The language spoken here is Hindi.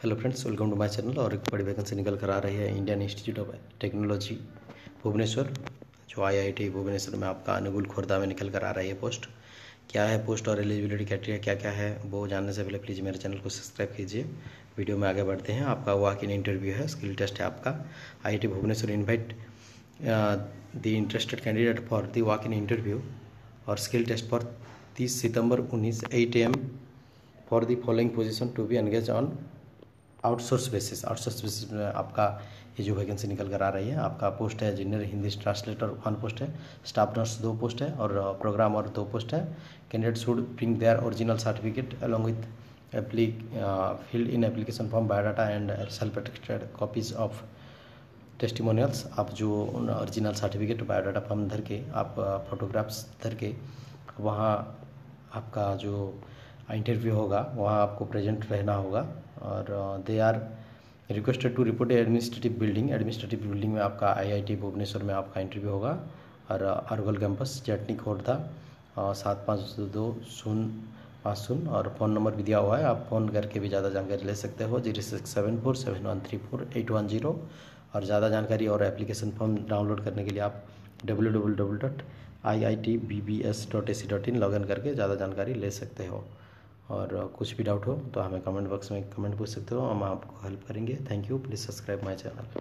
Hello friends welcome to my channel और एक बड़ी वैकेंसी निकल कर आ रही है Indian Institute of Technology Bhubaneswar, जो आईआईटी भुवनेश्वर में आपका अनुगुल खुर्दा में निकल कर आ रही है पोस्ट क्या है पोस्ट और एलिजिबिलिटी क्राइटेरिया क्या क्या है, वो जानने से पहले प्लीज़ मेरे चैनल को सब्सक्राइब कीजिए। वीडियो में आगे बढ़ते हैं। आपका वॉक इन इंटरव्यू है स्किल टेस्ट है आपका। IIT Bhubaneswar invite the interested candidate for the walk in interview और स्किल टेस्ट फॉर तीस सितंबर उन्नीस eight AM for the following position to be engage on outsource basis outsource basis में आपका ये जो वैकेंसी निकल कर आ रही है, आपका पोस्ट है junior Hindi translator one post है स्टाफ नर्स दो पोस्ट है और प्रोग्राम और दो पोस्ट है। Candidate should bring their original certificate along with apply filled in application form biodata and self attested copies of testimonials आप जो ओरिजिनल सर्टिफिकेट बायोडाटा फॉर्म धर के, आप फोटोग्राफ्स धर के, वहाँ आपका जो इंटरव्यू होगा, वहाँ आपको प्रेजेंट रहना होगा। और they are requested to report administrative building administrative building में आपका आईआईटी भुवनेश्वर में आपका इंटरव्यू होगा। और अरगल कैंपस जटनी खोर्धा सात पाँच दो शून्य पाँच शून्य और फ़ोन नंबर भी दिया हुआ है। आप फ़ोन करके भी ज़्यादा जानकारी ले सकते हो। Zero six seven four seven one three four eight one zero. और ज़्यादा जानकारी और एप्लीकेशन फॉर्म डाउनलोड करने के लिए आप W W W dot I I T B B S dot A C dot in log in करके ज़्यादा जानकारी ले सकते हो। और कुछ भी डाउट हो तो हमें कमेंट बॉक्स में कमेंट पूछ सकते हो, हम आपको हेल्प करेंगे। Thank you please subscribe my channel